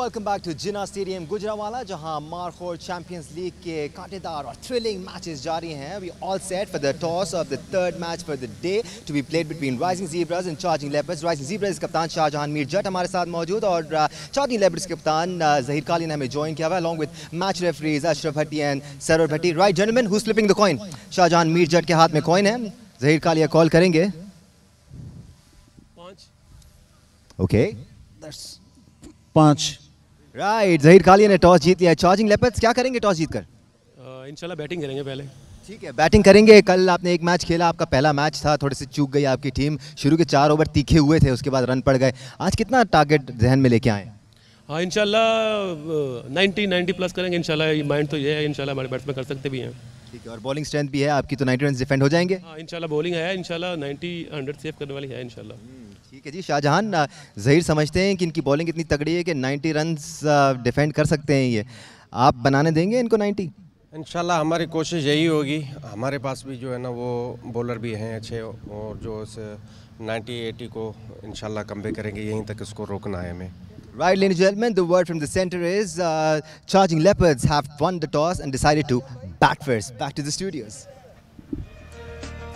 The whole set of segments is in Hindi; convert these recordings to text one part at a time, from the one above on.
Welcome back to Jinnah stadium Gujranwala जहाँ मारखोर चैंपियंस लीग के कांटेदार और थ्रिलिंग मैचेस जारी हैं। We all set for the toss of the third match for the day to be played between rising zebras and charging leopards rising zebras कप्तान शाहजहां मीर जट हमारे साथ मौजूद और चार्जिंग लेपर्ड्स के कप्तान जहीर काली ने हमें ज्वाइन किया हुआ along with match referees Ashraf Bhatti and Sarwar Bhatti right gentleman who slipping the coin Shahjahan Mir Jatt के हाथ में कॉइन है। जहीर कालिया कॉल करेंगे। पाँच। ओके पाँच। राइट जहीर कालिया ने टॉस जीत लिया। चार्जिंग लेपर्ड्स क्या करेंगे टॉस जीतकर? इंशाल्लाह बैटिंग करेंगे पहले। ठीक है बैटिंग करेंगे। कल आपने एक मैच खेला आपका पहला मैच था। थोड़े से चूक गई आपकी टीम शुरू के चार ओवर तीखे हुए थे उसके बाद रन पड़ गए। आज कितना टारगेट जहन में लेके आए? हाँ इंशाल्लाह नाइन्टी नाइन्टी प्लस करेंगे इंशाल्लाह। माइंड तो ये है इंशाल्लाह हमारे बैट्समैन कर सकते भी हैं। ठीक है और बॉलिंग स्ट्रेंथ भी है। आपकी तो 90 रन डिफेंड हो जाएँगे। हाँ इंशाल्लाह बॉलिंग है इंशाल्लाह नाइन्टी हंड्रेड सेव करने वाली है इंशाल्लाह। ठीक है जी शाहजहान जहीर समझते हैं कि इनकी बॉलिंग इतनी तगड़ी है कि 90 रन डिफेंड कर सकते हैं ये आप बनाने देंगे इनको 90 इंशाल्लाह हमारी कोशिश यही होगी हमारे पास भी जो है ना वो बॉलर भी हैं अच्छे और जो इस 90 80 को इंशाल्लाह कम करेंगे यहीं तक इसको रोकना है हमें Right, ladies and gentlemen, the word from the center is uh, Charging Leopards have won the toss and decided to bat first. Back to the studios.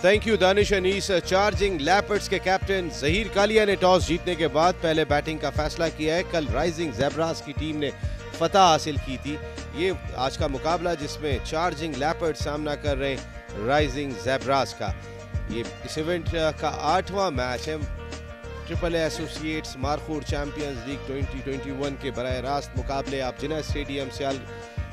Thank you Danish Anees charging leopards के कैप्टन जहीर कालिया ने टॉस जीतने के बाद पहले बैटिंग का फैसला किया है। कल राइजिंग जेब्रास की टीम ने फतह हासिल की थी। ये आज का मुकाबला जिसमें चार्जिंग लैपर्ड सामना कर रहे हैं राइजिंग जेब्रास का। ये इस इवेंट का आठवां मैच है। Triple associates Markhor champions league 2021 के बरह रास्त मुकाबले आप जिना स्टेडियम सियाल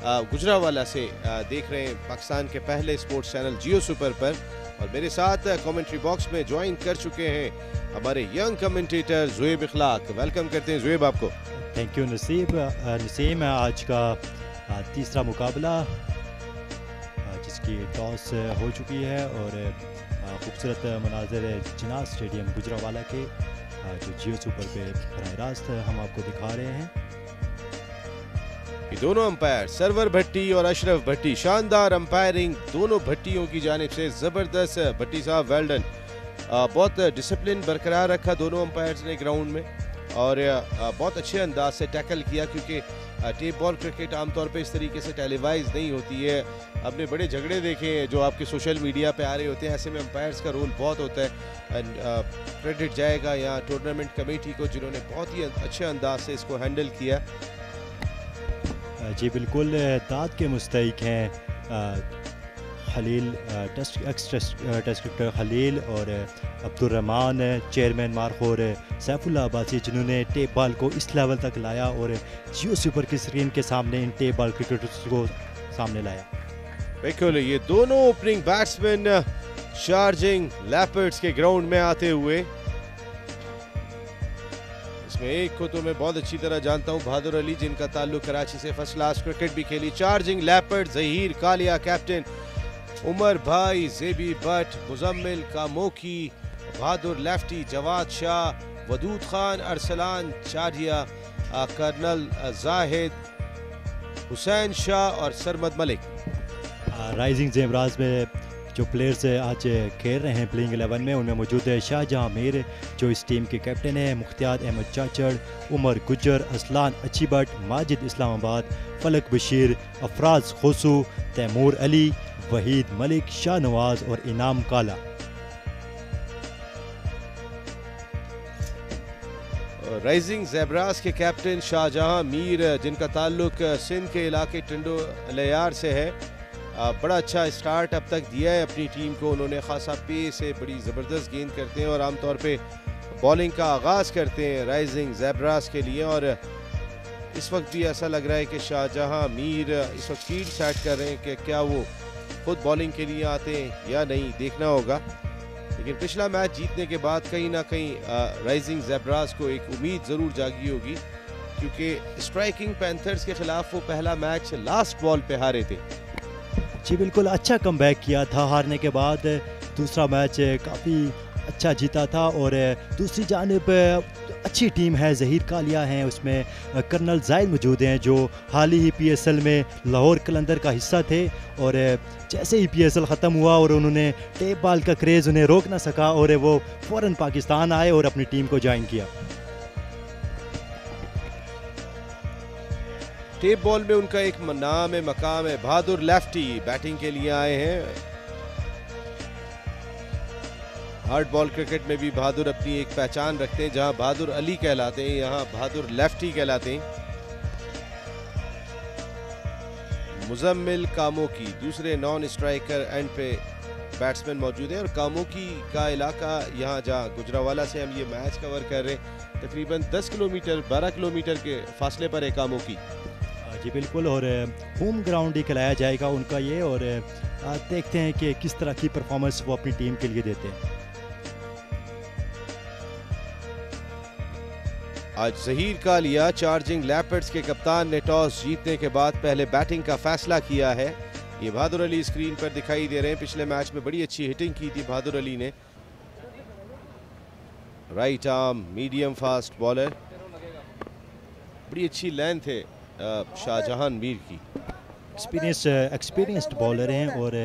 अ, गुजरावाला से देख रहे हैं पाकिस्तान के पहले स्पोर्ट्स चैनल जियो सुपर पर। और मेरे साथ कमेंट्री बॉक्स में ज्वाइन कर चुके हैं हमारे young commentator Zuaib Ikhlaq. Welcome करते हैं जुएब आपको। थैंक यू नसीब नसीम आज का तीसरा मुकाबला जिसकी टॉस हो चुकी है और खूबसूरत मनाजर जिना स्टेडियम गुजरावाला के जो जियो सुपर पे बरह रास्त हम आपको दिखा रहे हैं। ये दोनों अंपायर सरवर भट्टी और अशरफ भट्टी शानदार अंपायरिंग दोनों भट्टियों की जानब से ज़बरदस्त भट्टी साहब वेल्डन बहुत डिसिप्लिन बरकरार रखा दोनों अंपायर्स ने ग्राउंड में और बहुत अच्छे अंदाज से टैकल किया क्योंकि टेप बॉल क्रिकेट आमतौर पे इस तरीके से टेलीवाइज नहीं होती है। आपने बड़े झगड़े देखे हैं जो आपके सोशल मीडिया पे आ रहे होते हैं, ऐसे में अंपायर्स का रोल बहुत होता है। एंड क्रेडिट जाएगा यहाँ टूर्नामेंट कमेटी को जिन्होंने बहुत ही अच्छे अंदाज से इसको हैंडल किया। जी, बिल्कुल दाद के मुस्तक हैं Khalil test, ex test cricketer Khalil और अब्दुलरहमान चेयरमैन मारखोर सैफुल्ला अब्बासी, जिन्होंने टेप बॉल को इस लेवल तक लाया और जियो सुपर की स्क्रीन के सामने इन टेप बॉल क्रिकेटर्स को सामने लाया। बिल्कुल, ये दोनों ओपनिंग बैट्समैन चार्जिंग लैपर्ड्स के ग्राउंड में आते हुए इसमें एक को तो मैं बहुत अच्छी तरह जानता हूँ, बहादुर अली, जिनका ताल्लुक कराची से फ़र्स्ट क्लास क्रिकेट भी खेली। Charging leopard Zaheer Kalia captain Umar भाई जेबी भट्ट मुजम्मिल कामोकी बहादुर लेफ्टी जवाद शाह वदूद खान अरसलान चारिया कर्नल जाहिद हुसैन शाह और सरमद मलिक। राइजिंग जेमराज में जो प्लेयर्स आज खेल रहे हैं प्लेइंग एलेवन में, उनमें मौजूद है शाहजहां मीर, जो इस टीम के कैप्टन हैं, मुख्तियार अहमद चाचड़, उमर गुजर असलान अच्छी भट्ट माजिद इस्लामाबाद, फलक बशीर, अफराज खोसू, तैमूर अली, वहीद मलिक शाहनवाज और इनाम काला। राइजिंग जेब्रास के कैप्टन शाहजहां मीर, जिनका ताल्लुक सिंध के इलाके टंडो लयार से है बड़ा अच्छा स्टार्ट अब तक दिया है अपनी टीम को। उन्होंने खासा पे से बड़ी ज़बरदस्त गेंद करते हैं और आमतौर पे बॉलिंग का आगाज़ करते हैं राइजिंग जेब्रास के लिए और इस वक्त भी ऐसा लग रहा है कि शाहजहां, मीर इस वक्त फ़ील्ड सेट कर रहे हैं कि क्या वो खुद बॉलिंग के लिए आते हैं या नहीं, देखना होगा। लेकिन पिछला मैच जीतने के बाद कहीं ना कहीं राइजिंग जेब्रास को एक उम्मीद ज़रूर जागी होगी, क्योंकि स्ट्राइकिंग पैंथर्स के खिलाफ वो पहला मैच लास्ट बॉल पे हारे थे। जी, बिल्कुल अच्छा कम किया था हारने के बाद। दूसरा मैच काफ़ी अच्छा जीता था और दूसरी जानब अच्छी टीम है, जहीर कालिया हैं। उसमें कर्नल जायद मौजूद हैं, जो हाल ही पीएसएल में लाहौर कलंदर का हिस्सा थे और जैसे ही पीएसएल ख़त्म हुआ और उन्होंने टेप बाल का क्रेज़ उन्हें रोक ना सका और वो फ़ौरन पाकिस्तान आए और अपनी टीम को ज्वाइन किया। टेप बॉल में उनका एक नाम है, मकाम है, बहादुर लेफ्टी, बैटिंग के लिए आए हैं। हार्ड बॉल क्रिकेट में भी बहादुर अपनी एक पहचान रखते हैं, जहाँ बहादुर अली कहलाते हैं, यहाँ बहादुर लेफ्टी कहलाते हैं। मुजम्मिल कामो की दूसरे नॉन स्ट्राइकर एंड पे बैट्समैन मौजूद हैं, और कामोकी का इलाका यहाँ जहाँ गुजरावाला से हम ये मैच कवर कर रहे हैं, तकरीबन 10 किलोमीटर 12 किलोमीटर के फासले पर है कामोकी। जी, बिल्कुल, और होम ग्राउंड ही खिलाया जाएगा उनका ये, और देखते हैं कि किस तरह की परफॉर्मेंस वो अपनी टीम के लिए देते हैं। आज जहीर का लिया, चार्जिंग लैपर्ड्स के कप्तान ने टॉस जीतने के बाद पहले बैटिंग का फैसला किया है। ये बहादुर अली स्क्रीन पर दिखाई दे रहे हैं। पिछले मैच में बड़ी अच्छी हिटिंग की थी बहादुर अली ने। Right arm, medium fast bowler. बड़ी अच्छी लेंथ है। शाहजहान मीर की। एक्सपीरियंस एक्सपीरियंस्ड बॉलर हैं और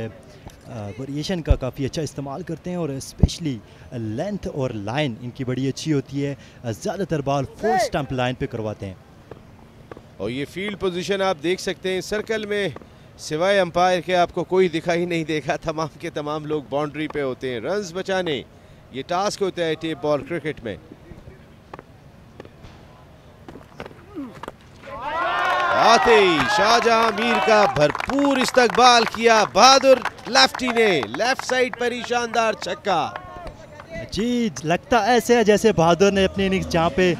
वेरिएशन का काफ़ी अच्छा इस्तेमाल करते हैं और स्पेशली लेंथ और लाइन इनकी बड़ी अच्छी होती है। ज़्यादातर बॉल फोर स्टंप लाइन पे करवाते हैं। और ये फ़ील्ड पोजीशन आप देख सकते हैं सर्कल में सिवाय अंपायर के आपको कोई दिखाई नहीं देगा। तमाम के तमाम लोग बाउंड्री पे होते हैं। रन्स बचाने ये टास्क होता है टेप बॉल क्रिकेट में। आते ही शाहजहां मीर का भरपूर इस्तकबाल किया बहादुर। लेफ्टी ने लेफ़्ट साइड पर ही शानदार छक्का। जी लगता ऐसे है जैसे बहादुर ने अपनी इनिंग्स जहाँ पे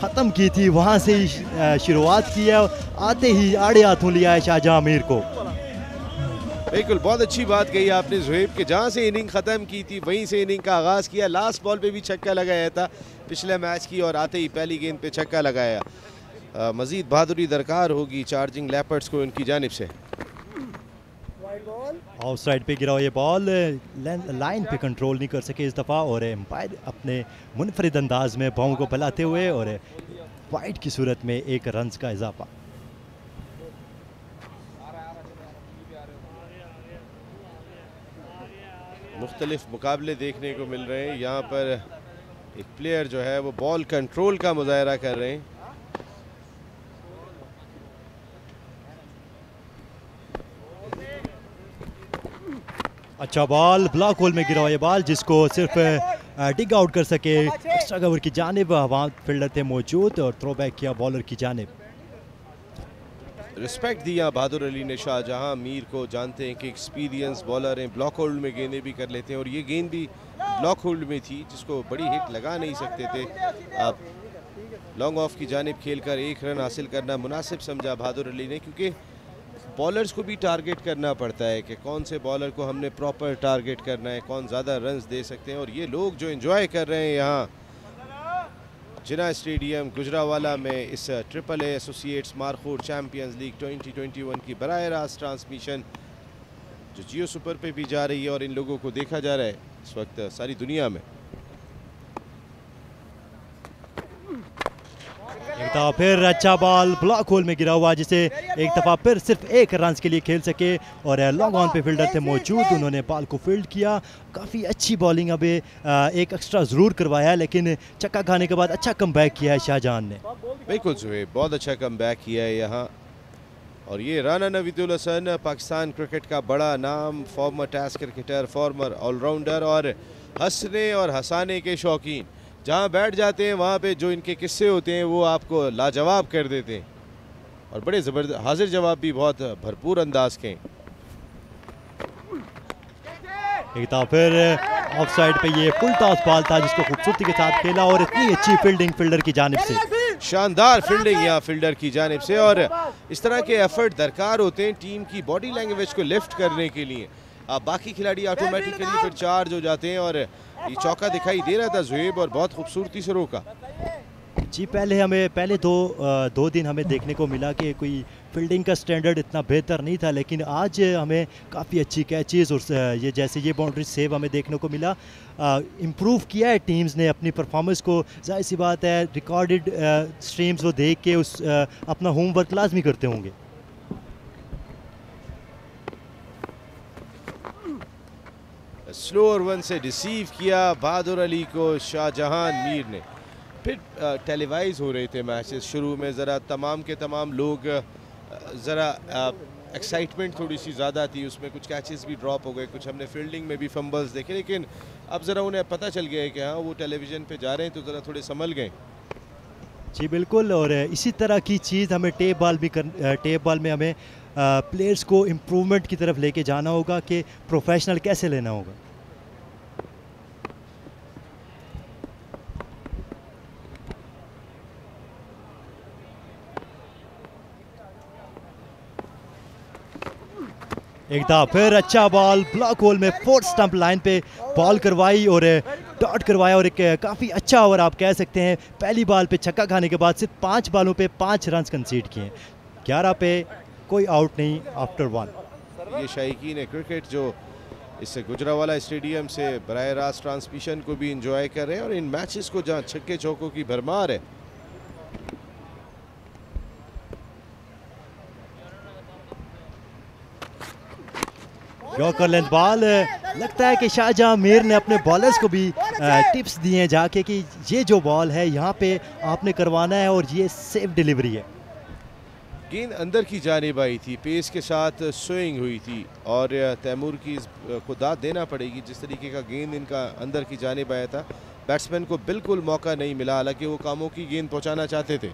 ख़त्म की थी वहाँ से ही शुरुआत की है आते ही आड़े हाथों लिया है शाहजहां मीर को। बिल्कुल बहुत अच्छी बात कही आपने जुहेब के। जहाँ से इनिंग ख़त्म की थी वहीं से इनिंग का आगाज़ किया। लास्ट बॉल पे भी छक्का लगाया था पिछले मैच की और आते ही पहली गेंद पे छक्का लगाया। मज़ीद बहादुरी दरकार होगी चार्जिंग लेपर्ड्स को इनकी जानब से। ऑफ़ साइड पे गिरा ये बॉल लाइन पे कंट्रोल नहीं कर सके इस दफ़ा और एम्पायर अपने मुनफरद अंदाज में बाहों को फैलाते हुए और वाइट की सूरत में एक रन का इजाफा। मुख्तलिफ़ मुकाबले देखने को मिल रहे हैं। यहाँ पर एक प्लेयर जो है वो बॉल कंट्रोल का मुजाहरा कर रहे हैं। अच्छा बॉल ब्लॉक होल में गिरा ये बॉल जिसको सिर्फ़ डिग आउट कर सके। एक्स्ट्रा कवर की जानब, वहाँ फील्डर थे मौजूद और थ्रो बैक किया बॉलर की जानब। रिस्पेक्ट दिया बहादुर अली ने शाहजहां। मीर को जानते हैं कि एक्सपीरियंस बॉलर हैं। ब्लॉक होल्ड में गेंदें भी कर लेते हैं और ये गेंद भी ब्लॉक होल्ड में थी, जिसको बड़ी हिट लगा नहीं सकते थे। अब लॉन्ग ऑफ़ की जानब खेल कर एक रन हासिल करना मुनासिब समझा बहादुर अली ने, क्योंकि बॉलर्स को भी टारगेट करना पड़ता है कि कौन से बॉलर को हमने प्रॉपर टारगेट करना है, कौन ज़्यादा रन्स दे सकते हैं। और ये लोग जो इन्जॉय कर रहे हैं यहाँ जिना स्टेडियम गुजरावाला में इस triple A associates Markhor champions league 2021 की बर रास्त ट्रांसमिशन जो जियो सुपर पे भी जा रही है और इन लोगों को देखा जा रहा है इस वक्त सारी दुनिया में। दफ़ा फिर अच्छा बॉल ब्लॉक होल में गिरा हुआ, जिसे एक दफ़ा फिर सिर्फ़ एक रन के लिए खेल सके। और लॉन्ग ऑन पे फील्डर थे मौजूद, उन्होंने बॉल को फ़ील्ड किया। काफ़ी अच्छी बॉलिंग अभी एक एक्स्ट्रा ज़रूर करवाया, लेकिन चक्का खाने के बाद अच्छा कम किया है शाहजहान ने। बिल्कुल बहुत अच्छा कम किया है यहाँ। और ये राना नवीदुल हसन, पाकिस्तान क्रिकेट का बड़ा नाम former test cricketer former allrounder और हंसने और हंसाने के शौकीन। जहाँ बैठ जाते हैं वहाँ पे जो इनके किस्से होते हैं वो आपको लाजवाब कर देते हैं। और बड़े ज़बरदस्त हाजिर जवाब भी बहुत भरपूर अंदाज के एक तो फिर ऑफ़ साइड पे ये फुल टॉस बॉल था जिसको खूबसूरती के साथ खेला और इतनी अच्छी फील्डिंग फील्डर की जानब से। शानदार फील्डिंग यहाँ फील्डर की जानब से और इस तरह के एफर्ट दरकार होते हैं टीम की बॉडी लैंग्वेज को लिफ्ट करने के लिए। अब बाकी खिलाड़ी ऑटोमेटिकली फिर चार्ज हो जाते हैं और ये चौका दिखाई दे रहा था जुएब और बहुत खूबसूरती से रोका। जी पहले हमें पहले दो दो दिन हमें देखने को मिला कि कोई फील्डिंग का स्टैंडर्ड इतना बेहतर नहीं था लेकिन आज हमें काफ़ी अच्छी कैचेज़ और ये जैसे ये बाउंड्री सेव हमें देखने को मिला। इम्प्रूव किया है टीम्स ने अपनी परफॉर्मेंस को। ज़ाहिर सी बात है रिकॉर्डेड स्ट्रीम्स वो देख के उस आ, अपना होमवर्क लाजमी करते होंगे। स्लोअर वन से रिसीव किया बहादुर अली को शाहजहान मीर ने। फिर टेलीवाइज हो रहे थे मैचेस शुरू में, ज़रा तमाम के तमाम लोग ज़रा एक्साइटमेंट थोड़ी सी ज़्यादा थी, उसमें कुछ कैचेस भी ड्रॉप हो गए, कुछ हमने फील्डिंग में भी फंबल्स देखे, लेकिन अब ज़रा उन्हें पता चल गया है कि हाँ वो टेलीविज़न पे जा रहे हैं तो ज़रा थोड़े संभल गए। जी, बिल्कुल, और इसी तरह की चीज़ हमें टेप बॉल भी कर टेप बॉल में हमें प्लेयर्स को इम्प्रूवमेंट की तरफ़ लेके जाना होगा कि प्रोफेशनल कैसे लेना होगा। एक दफ़ा फिर अच्छा बॉल ब्लॉक होल में फोर्थ स्टंप लाइन पे बॉल करवाई और डॉट करवाया और एक काफ़ी अच्छा ओवर आप कह सकते हैं। पहली बॉल पे छक्का खाने के बाद सिर्फ़ पाँच बॉलों पे पाँच रन कंसीड किए। ग्यारह पे कोई आउट नहीं आफ्टर वन ये शायकीन है क्रिकेट जो इससे गुजरावाला स्टेडियम से बर रास्त ट्रांसमिशन को भी इंजॉय कर रहे हैं और इन मैचेस को जहाँ छक्के चौकों की भरमार है यॉर्कर लेंथ बॉल लगता है कि शाहजहां मीर ने अपने बॉलर्स को भी टिप्स दिए हैं, जाके कि ये जो बॉल है, यहाँ पे आपने करवाना है और ये सेफ़ डिलीवरी है। गेंद अंदर की जानब आई थी पेस के साथ स्विंग हुई थी और तैमूर की को दाद देना पड़ेगी, जिस तरीके का गेंद इनका अंदर की जानब आया था। बैट्समैन को बिल्कुल मौका नहीं मिला, हालाँकि वो कामों की गेंद पहुंचाना चाहते थे।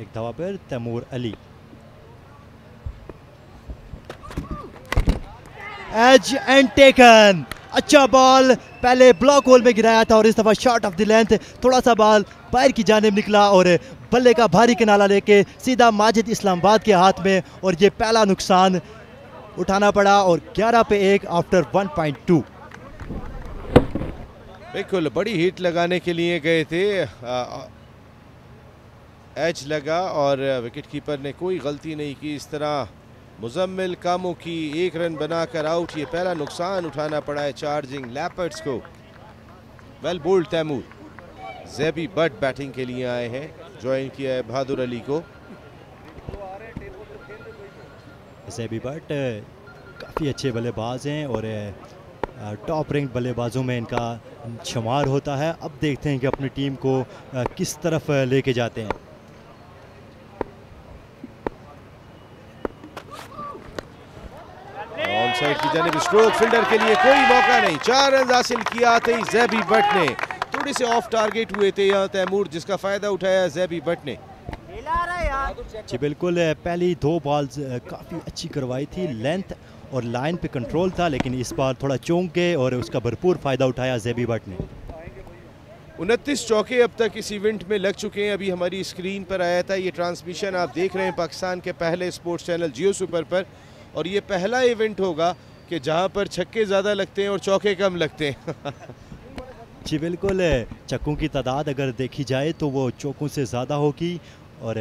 एक दफ़ा पर Taimur Ali edge and taken अच्छा बॉल पहले ब्लॉक होल में गिराया था और इस दफ़ा शॉर्ट ऑफ़ द लेंथ थोड़ा सा बॉल बाहर की जानब निकला और बल्ले का भारी किनारा लेके सीधा माजिद इस्लामाबाद के हाथ में और ये पहला नुकसान उठाना पड़ा और 11 पे एक आफ्टर 1.2 बिल्कुल, बड़ी हिट लगाने के लिए गए थे। एच लगा और विकेट कीपर ने कोई गलती नहीं की। इस तरह मुजम्मिल कामों की एक रन बनाकर आउट, ये पहला नुकसान उठाना पड़ा है चार्जिंग लैपर्ड्स को। Well bowled Taimur, Zaibi Butt batting के लिए आए हैं, ज्वाइन किया है बहादुर अली को। जैबी बट काफ़ी अच्छे बल्लेबाज हैं और टॉप रैंक बल्लेबाजों में इनका शुमार होता है। अब देखते हैं कि अपनी टीम को किस तरफ़ लेके जाते हैं। साइड की जानब स्ट्रोक फील्डर के लिए कोई मौका नहीं। चार रन हासिल किया ही जैबी भट्ट ने। थोड़े से ऑफ़ टारगेट हुए थे यहाँ तैमूर जिसका फ़ायदा उठाया जैबी भट्ट ने। जी बिल्कुल पहली दो बॉल्स काफ़ी अच्छी करवाई थी। लेंथ और लाइन पे कंट्रोल था लेकिन इस बार थोड़ा चौंक गए और उसका भरपूर फ़ायदा उठाया जैबी भट्ट ने। उनतीस चौके अब तक इस इवेंट में लग चुके हैं। अभी हमारी स्क्रीन पर आया था ये ट्रांसमिशन आप देख रहे हैं। पाकिस्तान के पहले स्पोर्ट्स चैनल जियो सुपर पर। और ये पहला इवेंट होगा कि जहाँ पर छक्के ज़्यादा लगते हैं और चौके कम लगते हैं। जी बिल्कुल चक्कों की तादाद अगर देखी जाए तो वो चौकों से ज़्यादा होगी और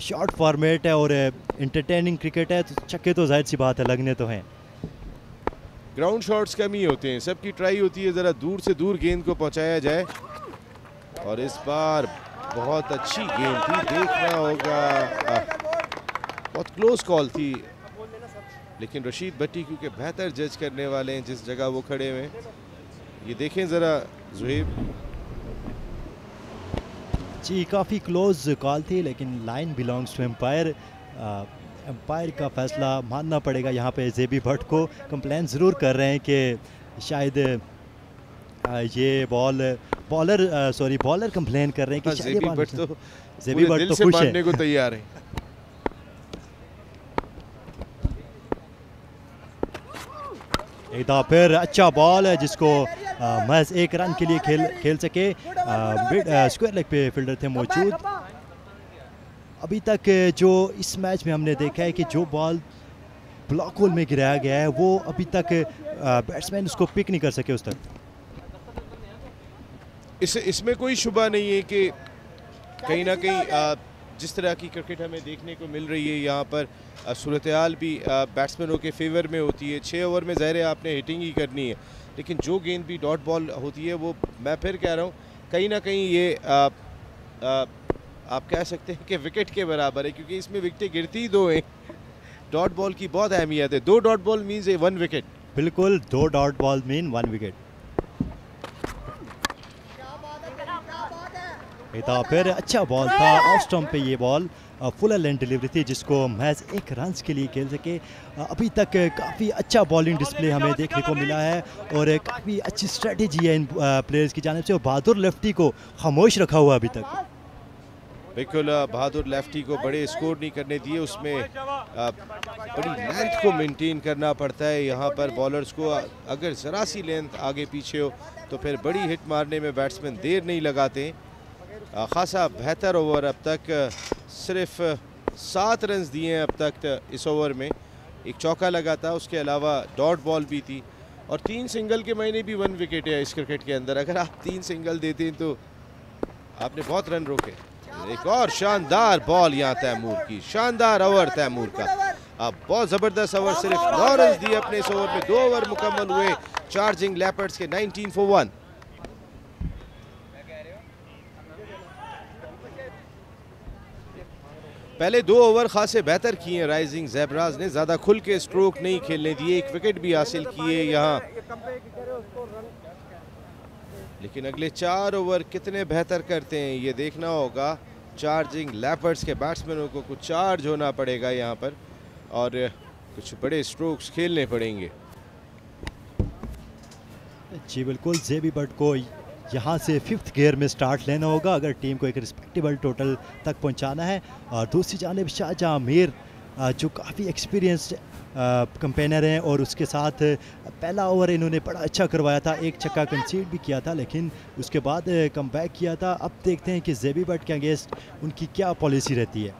शॉर्ट फॉर्मेट है और इंटरटेनिंग क्रिकेट है तो चक्के तो ज़ाहिर सी बात है लगने तो हैं। ग्राउंड शॉट्स कम ही होते हैं। सबकी ट्राई होती है ज़रा दूर से दूर गेंद को पहुँचाया जाए। और इस बार बहुत अच्छी गेंद थी देखना होगा। बहुत क्लोज कॉल थी लेकिन रशीद भट्टी क्योंकि बेहतर जज करने वाले हैं जिस जगह वो खड़े हुए ये देखें ज़रा जुहेब। जी काफ़ी क्लोज कॉल थी लेकिन line belongs to umpire umpire का फैसला मानना पड़ेगा यहाँ पे जेबी भट्ट को। कंप्लेन ज़रूर कर रहे हैं कि शायद ये ball bowler sorry bowler complain कर रहे हैं कि जेबी भट्ट तो जेबी भट्ट तो खुश है। को तैयार है। एक दफ़ा फिर अच्छा बॉल है जिसको महज एक रन के लिए खेल खेल सके। स्क्वायर लेग पे फील्डर थे मौजूद। अभी तक जो इस मैच में हमने देखा है कि जो बॉल ब्लॉक होल में गिराया गया है, वो अभी तक बैट्समैन उसको पिक नहीं कर सके उस तक। इस, इसमें कोई शुबा नहीं है कि कहीं ना कहीं जिस तरह की क्रिकेट हमें देखने को मिल रही है यहाँ पर सूरत हाल भी बैट्समैनों के फेवर में होती है। छः ओवर में ज़ाहिर आपने हिटिंग ही करनी है। लेकिन जो गेंद भी डॉट बॉल होती है वो मैं फिर कह रहा हूँ कहीं ना कहीं ये आ, आ, आप कह सकते हैं कि विकेट के बराबर है क्योंकि इसमें विकेटें गिरती दो हैं। डॉट बॉल की बहुत अहमियत है। दो dot ball means a one wicket बिल्कुल दो dot ball mean one wicket था फिर अच्छा बॉल था ऑफ़ स्टम्प पे ये बॉल फुल लेंथ डिलीवरी थी, जिसको मैच एक रन के लिए खेल सके। अभी तक काफ़ी अच्छा बॉलिंग डिस्प्ले हमें देखने को मिला है और काफ़ी अच्छी स्ट्रेटेजी है इन प्लेयर्स की जानब से। और बहादुर लेफ्टी को खामोश रखा हुआ अभी तक। बिल्कुल बहादुर लेफ्टी को बड़े स्कोर नहीं करने दिए, उसमें बड़ी लेंथ को मेंटेन करना पड़ता है। यहाँ पर बॉलर्स को अगर ज़रा सी लेंथ आगे पीछे हो तो फिर बड़ी हिट मारने में बैट्समैन देर नहीं लगाते। खासा बेहतर ओवर अब तक सिर्फ़ सात रन दिए हैं अब तक इस ओवर में। एक चौका लगा था, उसके अलावा डॉट बॉल भी थी। और तीन सिंगल के महीने भी वन विकेट है इस क्रिकेट के अंदर। अगर आप तीन सिंगल देते हैं तो आपने बहुत रन रोके। एक और शानदार बॉल यहाँ तैमूर की। शानदार ओवर तैमूर का। अब बहुत ज़बरदस्त ओवर, सिर्फ़ नौ रन दिए अपने इस ओवर में। दो ओवर मुकम्मल हुए। चार्जिंग लेपर्ड्स के 19 फॉर वन। पहले दो ओवर खासे बेहतर किए राइजिंग जैबराज ने ज़्यादा खुल के स्ट्रोक नहीं खेलने दिए, एक विकेट भी हासिल किए यहाँ। लेकिन अगले चार ओवर कितने बेहतर करते हैं, ये देखना होगा। चार्जिंग लैपर्ड्स के बैट्समैनों को कुछ चार्ज होना पड़ेगा यहाँ पर, और कुछ बड़े स्ट्रोक्स खेलने पड़ेंगे। जी, बिल्कुल, जेबी बट को यहाँ से फिफ्थ गियर में स्टार्ट लेना होगा, अगर टीम को एक रिस्पेक्टेबल टोटल तक पहुँचाना है। और दूसरी जानब शाहजहाँ मीर जो काफ़ी एक्सपीरियंस्ड कंपेनर हैं और उसके साथ, पहला ओवर इन्होंने बड़ा अच्छा करवाया था, एक छक्का कंसीड भी किया था, लेकिन उसके बाद कम बैक किया था। अब देखते हैं कि जेबी बट के अगेंस्ट उनकी क्या पॉलिसी रहती है।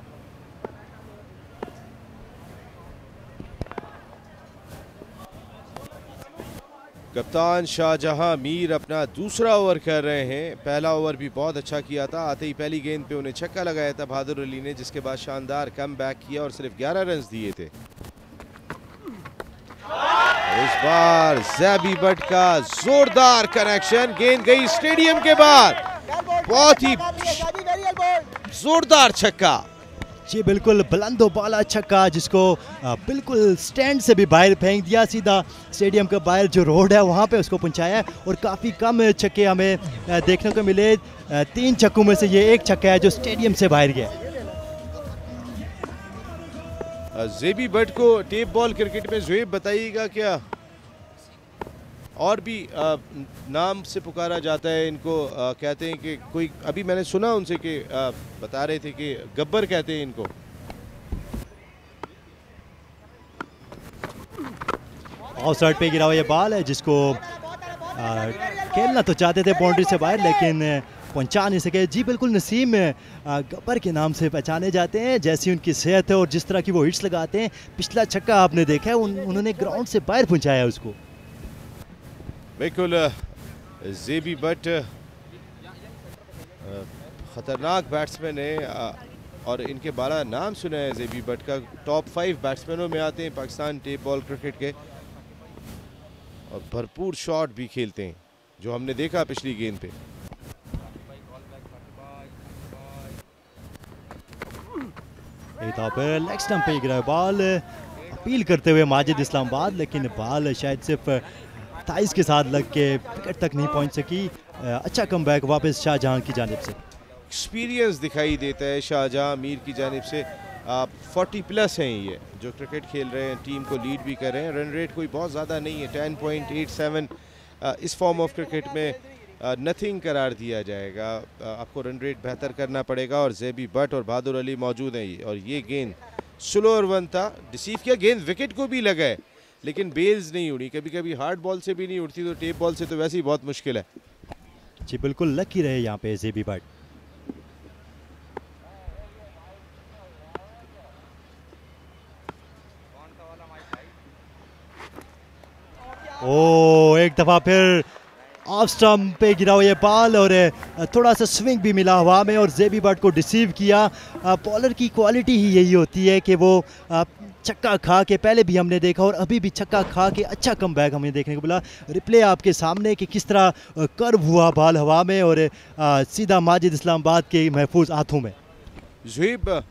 कप्तान शाहजहां मीर अपना दूसरा ओवर कर रहे हैं। पहला ओवर भी बहुत अच्छा किया था। आते ही पहली गेंद पे उन्हें छक्का लगाया था बहादुर अली ने जिसके बाद शानदार कम बैक किया और सिर्फ़ 11 रन दिए थे। इस बार जैबी बट का जोरदार कनेक्शन गेंद गई स्टेडियम के बाहर। बहुत ही जोरदार छक्का। जी, बिल्कुल बुलंदो बाला छक्का जिसको बिल्कुल स्टैंड से भी बाहर फेंक दिया सीधा स्टेडियम के बाहर जो रोड है वहाँ पे उसको पहुँचाया है और काफ़ी कम छक्के हमें देखने को मिले। तीन छक्कों में से ये एक छक्का है जो स्टेडियम से बाहर गया। जेबी बट को टेप बॉल क्रिकेट में जुएब बताइएगा क्या? और भी नाम से पुकारा जाता है इनको कहते हैं कि कोई अभी मैंने सुना उनसे कि बता रहे थे कि गब्बर कहते हैं इनको। ऑफ़ साइड पे गिरा हुआ ये बॉल है जिसको खेलना तो चाहते थे बाउंड्री से बाहर लेकिन पहुँचा नहीं सके। जी बिल्कुल नसीम गब्बर के नाम से पहचाने जाते हैं जैसी उनकी सेहत है और जिस तरह की वो हिट्स लगाते हैं पिछला छक्का आपने देखा है उन, उन्होंने ग्राउंड से बाहर पहुँचाया उसको। बिल्कुल जेबी बट ख़तरनाक बैट्समैन है और इनके बाला नाम सुना है जेबी बट का टॉप फाइव बैट्समैनों में आते हैं पाकिस्तान टेप बॉल क्रिकेट के और भरपूर शॉट भी खेलते हैं जो हमने देखा पिछली गेंद पे लेग स्टंप गिरा बॉल अपील करते हुए माजिद इस्लामाबाद लेकिन बॉल शायद सिर्फ़ थाइस के साथ लग के विकेट तक नहीं पहुँच सकी। अच्छा कम बैक वापस शाहजहां की जानब से। एक्सपीरियंस दिखाई देता है शाहजहां मीर की जानब से। आप 40 प्लस हैं ये, जो क्रिकेट खेल रहे हैं टीम को लीड भी कर रहे हैं। रन रेट कोई बहुत ज़्यादा नहीं है 10.87 इस फॉर्म ऑफ़ क्रिकेट में नथिंग करार दिया जाएगा। आपको रन रेट बेहतर करना पड़ेगा और जेबी बट और बहादुर अली मौजूद हैं ये। और ये गेंद स्लो और वन था रिसीव किया। गेंद विकेट को भी लगा है। लेकिन बेल्स नहीं उड़ी कभी कभी हार्ड बॉल से भी नहीं उड़ती तो टेप बॉल से तो वैसे ही बहुत मुश्किल है। जी, बिल्कुल लकी रहे यहाँ पे जेबी बट ओ, एक दफ़ा फिर ऑफ़ स्टम्प पे गिरा हुआ ये बॉल और थोड़ा सा स्विंग भी मिला हवा में और जेबी बट को डिसीव किया। बॉलर की क्वालिटी ही यही होती है कि वो छक्का खा के पहले भी हमने देखा और अभी भी छक्का खा के अच्छा कम बैक हमें देखने को मिला। रिप्ले आपके सामने कि किस तरह कर्व हुआ बाल हवा में और सीधा माजिद इस्लामाबाद के महफूज हाथों में। जुब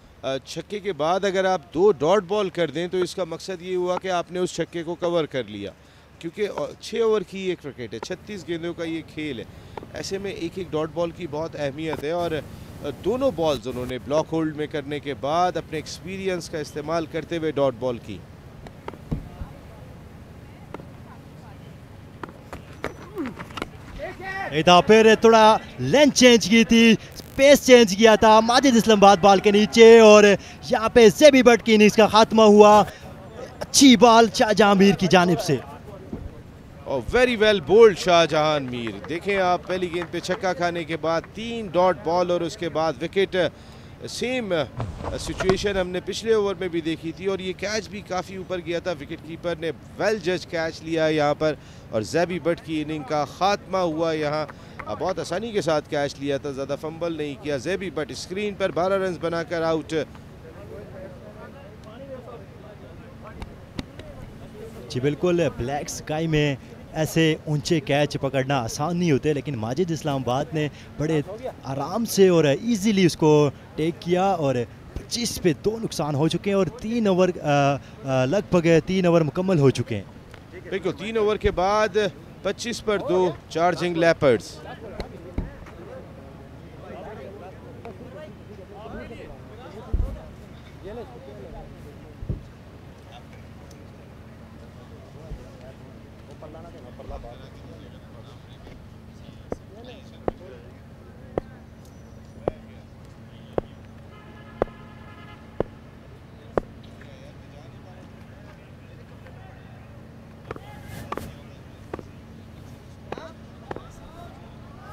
छक्के के बाद अगर आप दो डॉट बॉल कर दें तो इसका मकसद ये हुआ कि आपने उस छक्के को कवर कर लिया। क्योंकि छः ओवर की ये क्रिकेट है, छत्तीस गेंदों का ये खेल है। ऐसे में एक एक डॉट बॉल की बहुत अहमियत है और दोनों बॉल्स उन्होंने ब्लॉक होल्ड में करने के बाद अपने एक्सपीरियंस का इस्तेमाल करते हुए डॉट बॉल की। इधर फिर थोड़ा लेंथ चेंज की थी स्पेस चेंज किया था माजिद इस्लामाबाद बॉल के नीचे और यहाँ पे जेबी बट की इनिंग्स का खात्मा हुआ। अच्छी बॉल शाहजहां की जानब से। और very well bowled Shahjahan Mir. देखें आप, पहली गेंद पे छक्का खाने के बाद तीन डॉट बॉल और उसके बाद विकेट सेम सिचुएशन हमने पिछले ओवर में भी देखी थी और ये कैच भी काफ़ी ऊपर गया था। विकेट कीपर ने वेल जज कैच लिया यहाँ पर और जैबी बट की इनिंग का खात्मा हुआ यहाँ। बहुत आसानी के साथ कैच लिया था, ज़्यादा फंबल नहीं किया। जैबी बट स्क्रीन पर 12 रन बनाकर आउट जी बिल्कुल ब्लैक स्काई में ऐसे ऊँचे कैच पकड़ना आसान नहीं होते, लेकिन माजिद इस्लामाबाद ने बड़े आराम से और इजीली उसको टेक किया और पच्चीस पे दो नुकसान हो चुके हैं और तीन ओवर लगभग तीन ओवर मुकम्मल हो चुके हैं। बिल्कुल, तीन ओवर के बाद 25 पर दो, चार्जिंग लेपर्ड्स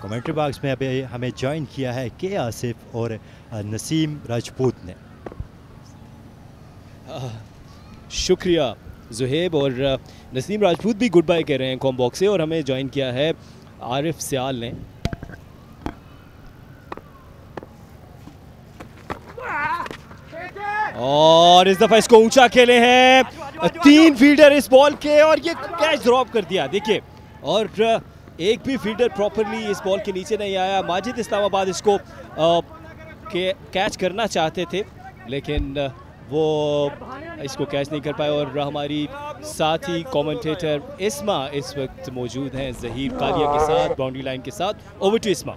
कमेंट्री बॉक्स में अभी हमें ज्वाइन किया है के आसिफ और नसीम राजपूत ने। शुक्रिया, जुहेब और नसीम राजपूत भी गुड बाय कह रहे हैं कॉम बॉक्स से और हमें ज्वाइन किया है आरिफ सियाल ने। और इस दफ़ा इसको ऊँचा खेले हैं। तीन फील्डर इस बॉल के और ये कैच ड्रॉप कर दिया। देखिए, और एक भी फील्डर प्रॉपरली इस बॉल के नीचे नहीं आया। माजिद इस्लामाबाद इसको के, कैच करना चाहते थे लेकिन वो इसको कैच नहीं कर पाए और हमारी साथी कमेंटेटर इस्मा इस वक्त मौजूद हैं जहीर कालिया के साथ बाउंड्री लाइन के साथ। Over to Isma.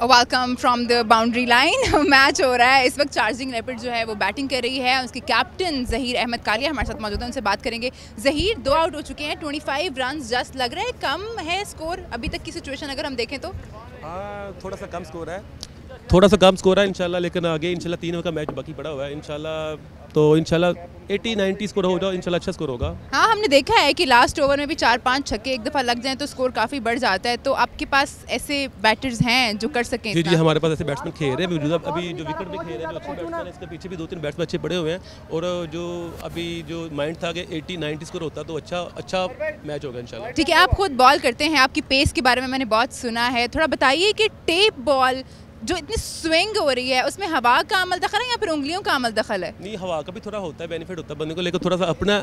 Welcome from the boundary line match हो रहा है। इस वक्त चार्जिंग रैपिड जो है वो बैटिंग कर रही है। उसके कैप्टन जहीर अहमद कालिया हमारे साथ मौजूद है उनसे बात करेंगे। जहीर दो आउट हो चुके हैं। 25 रन जस्ट लग रहे हैं। कम है स्कोर अभी तक की सिचुएशन अगर हम देखें तो। आ, थोड़ा सा कम स्कोर है। थोड़ा सा कम स्कोर है इनशाला लेकिन आगे इंशाल्लाह तीनों का मैच बाकी पड़ा हुआ है। इंशाल्लाह तो इंशाल्लाह 80 90 स्कोर होगा इंशाल्लाह अच्छा स्कोर होगा। हाँ हमने देखा है कि लास्ट ओवर में भी चार पाँच छक्के एक दफ़ा लग जाए तो स्कोर काफ़ी बढ़ जाता है। तो आपके पास ऐसे बैटर्स हैं जो कर सकें जी जी हमारे पास ऐसे बैट्समैन खेल रहे हैं अभी जो विकेट भी खेल रहे हैं जो अच्छे बैट्समैन है इसके पीछे भी दो तीन बैट्समैन अच्छे बड़े हुए हैं। और जो अभी जो माइंड था कि एट्टी नाइन्टी स्कोर होता तो अच्छा अच्छा मैच होगा इंशाल्लाह। ठीक है आप खुद बॉल करते हैं आपकी पेस के बारे में मैंने बहुत सुना है। थोड़ा बताइए कि टेप बॉल जो इतनी स्विंग हो रही है उसमें हवा का अमल दखल है या फिर उंगलियों का अमल दखल है? नहीं हवा का भी थोड़ा होता है बेनिफिट होता है बंदे को लेकर थोड़ा सा अपना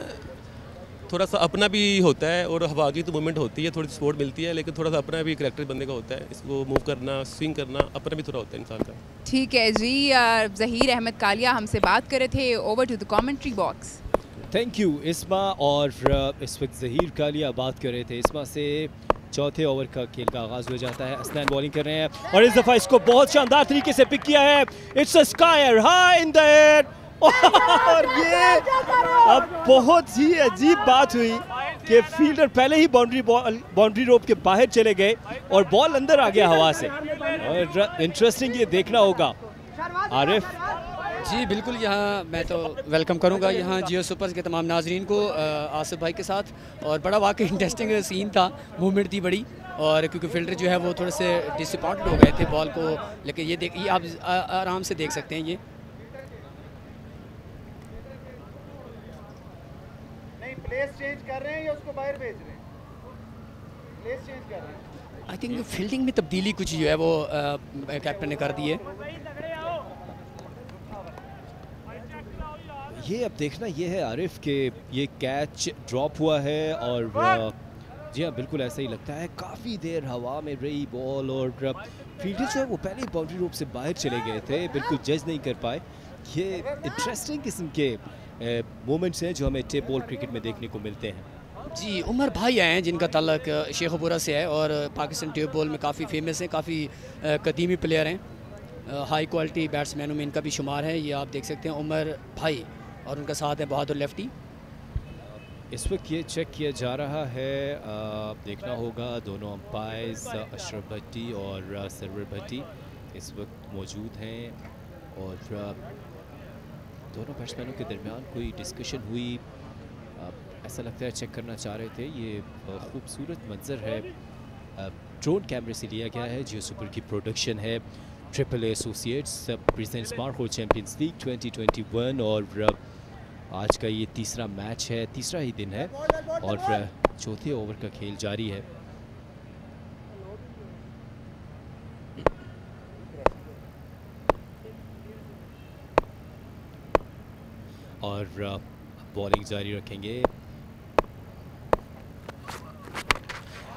थोड़ा सा अपना भी होता है और हवा की तो मूवमेंट होती है थोड़ी सपोर्ट मिलती है लेकिन थोड़ा सा अपना भी करेक्टर बंदे का होता है इसको मूव करना स्विंग करना अपना भी थोड़ा होता है इंसान का। ठीक है जी जहीर अहमद कालिया हमसे बात कर रहे थे over to the commentary box thank you Isma और इस वक्त जहीर कालिया बात कर रहे थे। इसमा से चौथे ओवर का खेल का आगाज़ हो जाता है। असलैन बॉलिंग कर रहे हैं और इस दफ़ा इसको बहुत शानदार तरीके से पिक किया है। It's a skier high in the air और ये अब बहुत ही अजीब बात हुई कि फील्डर पहले ही बाउंड्री बाउंड्री रोप के बाहर चले गए और बॉल अंदर आ गया हवा से। और इंटरेस्टिंग ये देखना होगा। आरिफ जी बिल्कुल यहाँ मैं तो वेलकम करूँगा यहाँ जियो सुपर्स के तमाम नाजरीन को आसिफ भाई के साथ। और बड़ा वाकई इंटरेस्टिंग सीन था मूवमेंट थी बड़ी। और क्योंकि फील्डर जो है वो थोड़े से डिसअपॉइंटेड हो गए थे बॉल को लेकिन ये देख ये आप आराम से देख सकते हैं ये। नहीं प्लेस चेंज कर रहे हैं या उसको बाहर भेज रहे हैं? प्लेस चेंज कर रहे हैं। आई थिंक फील्डिंग में तब्दीली कुछ जो है वो कैप्टन ने कर दी है। ये अब देखना ये है आरिफ के ये कैच ड्रॉप हुआ है और जी हाँ बिल्कुल ऐसा ही लगता है। काफ़ी देर हवा में रही बॉल और फील्डर जो है वो पहले बाउंड्री रूप से बाहर चले गए थे, बिल्कुल जज नहीं कर पाए। ये इंटरेस्टिंग किस्म के मोमेंट्स हैं जो हमें टेप बॉल क्रिकेट में देखने को मिलते हैं। जी, उमर भाई आए हैं जिनका तल्लक शेखपुरा से है और पाकिस्तान टेप बॉल में काफ़ी फ़ेमस हैं, काफ़ी कदीमी प्लेयर हैं। हाई क्वालिटी बैट्समैनों में इनका भी शुमार है, ये आप देख सकते हैं। उमर भाई और उनका साथ है बहादुर लेफ्टी। इस वक्त ये चेक किया जा रहा है आ, देखना होगा दोनों अंपायर्स अशरफ भट्टी और सरवर भट्टी इस वक्त मौजूद हैं और दोनों बैट्समैनों के दरमियान कोई डिस्कशन हुई। आ, ऐसा लगता है चेक करना चाह रहे थे ये खूबसूरत मंजर है। ड्रोन कैमरे से लिया गया है जियो सुपर की प्रोडक्शन है। Triple associates present smart champions league 2021 और आज का ये तीसरा मैच है, तीसरा ही दिन है और चौथे ओवर का खेल जारी है। और बॉलिंग जारी रखेंगे।